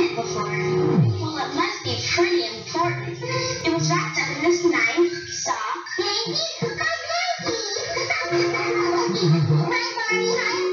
it before. Well, it must be pretty important. It was wrapped up in this nine sock. Maybe Baby, look at Loki! My mommy,